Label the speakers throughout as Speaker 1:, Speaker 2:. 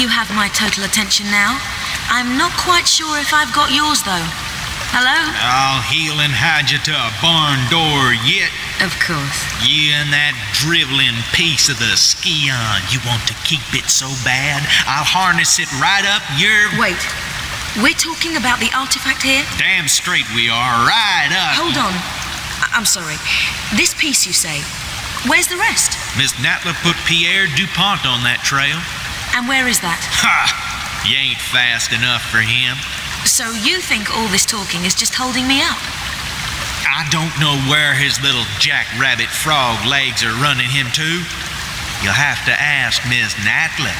Speaker 1: You have my total attention now. I'm not quite sure if I've got yours, though. Hello?
Speaker 2: I'll heal and hide you to a barn door yet.
Speaker 1: Of course.
Speaker 2: You and that driveling piece of the Scion. You want to keep it so bad? I'll harness it right up your.
Speaker 1: Wait. We're talking about the artifact here?
Speaker 2: Damn straight we are. Right up.
Speaker 1: Hold on. I- I'm sorry. This piece, you say. Where's the rest?
Speaker 2: Miss Natla put Pierre DuPont on that trail.
Speaker 1: And where is that?
Speaker 2: Ha! You ain't fast enough for him.
Speaker 1: So you think all this talking is just holding me up?
Speaker 2: I don't know where his little jackrabbit frog legs are running him to. You'll have to ask Miss Natla.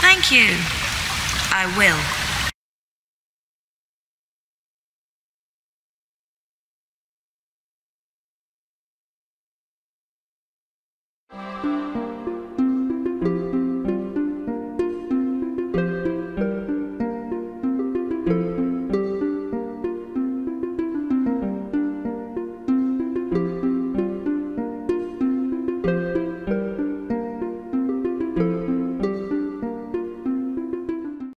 Speaker 1: Thank you. I will. Música